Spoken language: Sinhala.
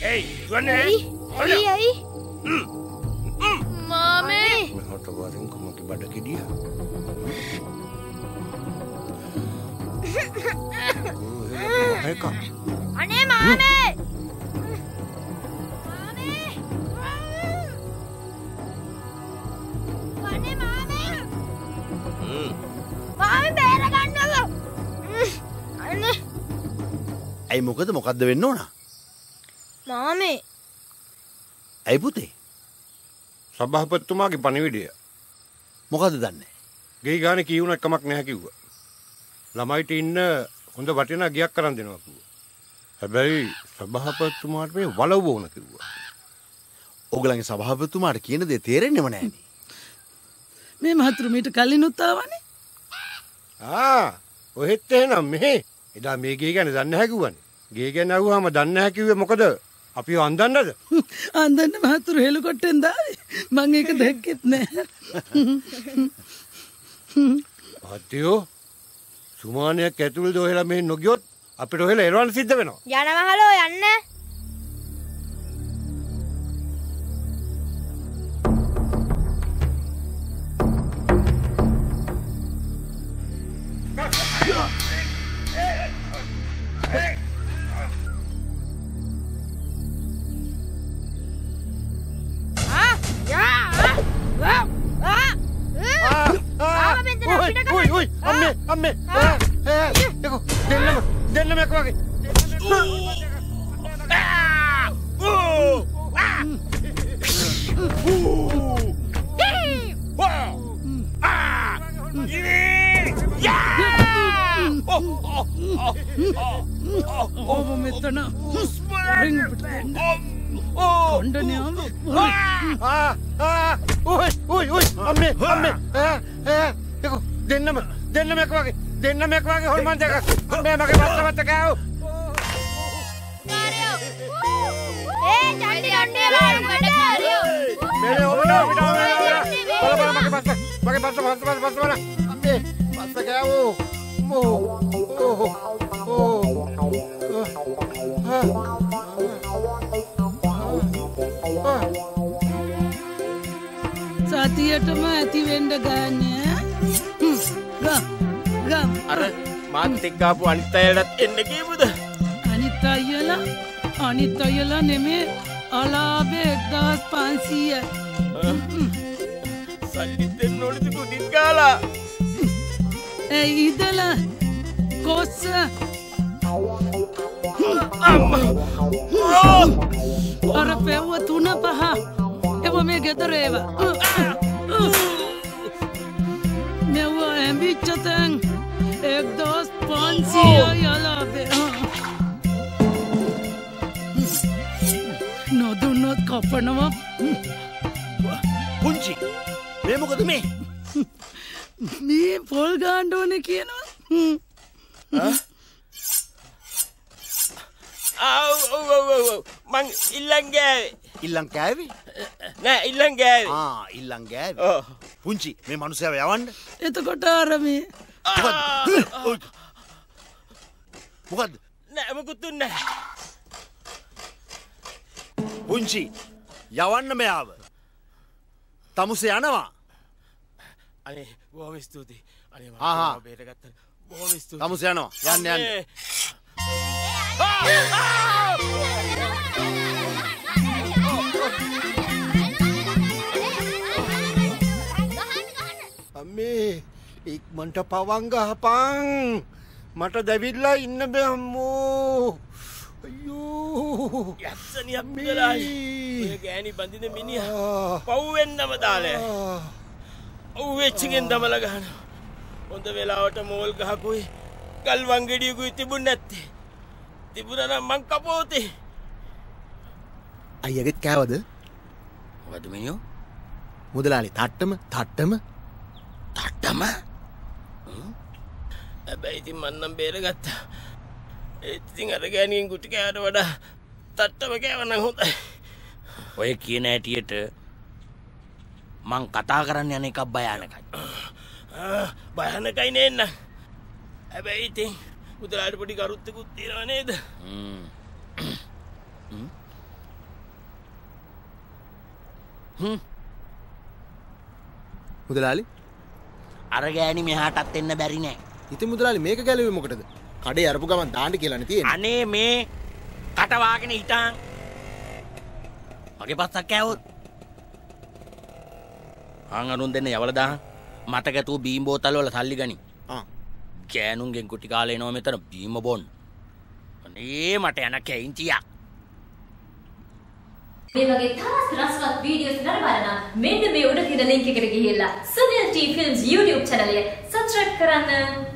ඇයි ගන්නේ ඇයි ඇයි මාමේ මෙහට වරින් කුමකි බඩ කෙඩිය එක අනේ මාමේ අනේ මාමේ මාමේ බේරගන්නකෝ අනේ ඇයි මොකද මොකක්ද වෙන්න ඕන මාමේ. ඇයි පුතේ? සභහපත්තුමාගේ පනිවිඩිය මොකද දන්න? ගේ ගාන කියවුණ එකමක් නැහැකිව්ව ළමයිට ඉන්න හොඳ වටින ගියක් කරන්න දෙනවකුව හැබැයි සභහපත්තුමාට මේ වලව ඕන කිව්වා. ඔගලගේ සභාපතුමාට කියන දේ තේරෙන්නෙම නෑන මේ මහතුරුමීට කලින් උත්තාවනේ ආ ඔහෙත් එහෙනම් මෙහෙ. එදා මේ ගේ ගැන දන්න හැකිවන්නේ ගේ ගැන ඇව්වාම දන්න හැකිවේ මොකද අපි අන්දන්නද අන්දන්න මහතුරු හෙළුකොට්ටෙන් දාවේ මං ඒක දැක්කෙත් නෑ. අත්තියෝ සුමානයක් ඇතුළ දොහෙලා මේ නොගියොත් අපිට ඔහෙල එරවල් සිද්ධ වෙනවා. යනවහලෝ යන්න. උයි అమ్మే అమ్మే देखो देखना मत देखना मैं कहा కోపం ఎత్తనా కొండని అమ్మే అమ్మే దేన్నమ్మ අම්මේ අම්මේ යකෝ දෙන්නම දෙන්නම එක වගේ දෙන්නම එක වගේ හොල්මන් දෙක මේ මගේ වත්තවත්ත කෑවෝ. ඒ චන්ඩි අන්නේ වැඩකාරයෝ මේලේ ඔබට ඔබට බල බල මගේ පස්ස මගේ පස්ස පස්ස පස්ස පස්ස බල. අම්මේ පස්ස කෑවෝ. මෝ ඕ ඕ සතියටම ඇතිවෙන්ඩ ගන්න ගම්. අර මාත් එක්කාපු අනිත් අයටත් එන්න කියමුද අනිත් අයියලා අනිත් අයියලා නෙමේ. අලාබේ එක්දස් පන්සීය. සල්ලිතෙන් නොලිති කුටිත් කාලා ඇයි ඉදල කොස්ස. අර පැව්ව තුන පහ. එව මේ ගෙදරේව මෙව්ව ඇම්බිච්චතැන් එක්දස් පන්සිය යලාබේ නොදුන්නොත් කපනවා පුංචි මේ මොකද මේ මේ පොල් ගාණ්ඩෝන කියනවා මං ඉල්ලන් ගෑවේ ඉල්ලං කෑවේ නෑ ඉල්ලන් ගෑවේ ආ ඉල්ලං ගෑ. පුංචි මේ මනුසයාව යවන්න එතකොට අරමේ මොකද නෑමකුත්තුන්න පුංචි යවන්න මෙයාව. තමුස යනවා. අනේ බෝම ස්තුතියි. අනේ ආහා. බේටගත්ත බෝම ස්තුති තමුස යනවා. යන්න යන්න. අම්මේ ඉක්මන්ට පවංගහපං මට දැවිල්ලා ඉන්න බැම්මෝ අයෝ යක්ෂණි අපිලායි ගෑනි බඳින මිනිහ පව්වෙන්නම දාලය ඔව් වෙච්චිගෙන් දමල ගහන හොඳ වෙලාවට මෝල් ගහකුයි ගල් වංගෙඩියකුයි තිබුණ නැත්තේ. තිබුණනම් මං කපෝතේ. අයගෙත් කෑවද? වදමිනියෝ මුදලාලි තට්ටම තට්ටම. තට්ටම හැබැයි ඉතින් මන්නම් බේරගත්තා. ඒතින් අර ගෑනියෙන් ගුටි කෑට වඩා තට්ටම කෑවනම් හොඳයි. ඔය කියන ඇටියට මං කතා කරන්න යන එකක් භයානකයි. භයනකයි නේන්න හැබැයි ඉතින් මුදලාට පොඩි කරුත්තකුත් තියෙනවා නේද? මුදලාලි? අර ගෑනි මෙහාටත් එන්න බැරි නෑ. ඉති මුදලාලි මේක ගැලවේ මොකටද? කඩේ අරපු ගමන් දාන්න කියලා තියෙන අනේ මේ කටවාගෙන හිටාන් මගේ පස්සක් ඇවුත් අංගනුන් දෙන්න යවලදා මටකැතු බීම්බෝතල්වල සල්ලි ගනි. කෑනුන්ගෙන් කුටි කාලේ නොව මෙතන බීම බොන් අනේ මට යන කැයින්තියක් මේ වගේ තවත් රසවත් වීඩියෝස් නරඹන්න මෙන්න මේ උඩ තියෙන ලින්ක් එකට ගිහිල්ලා Sunil T films YouTube channel එක subscribe කරන්න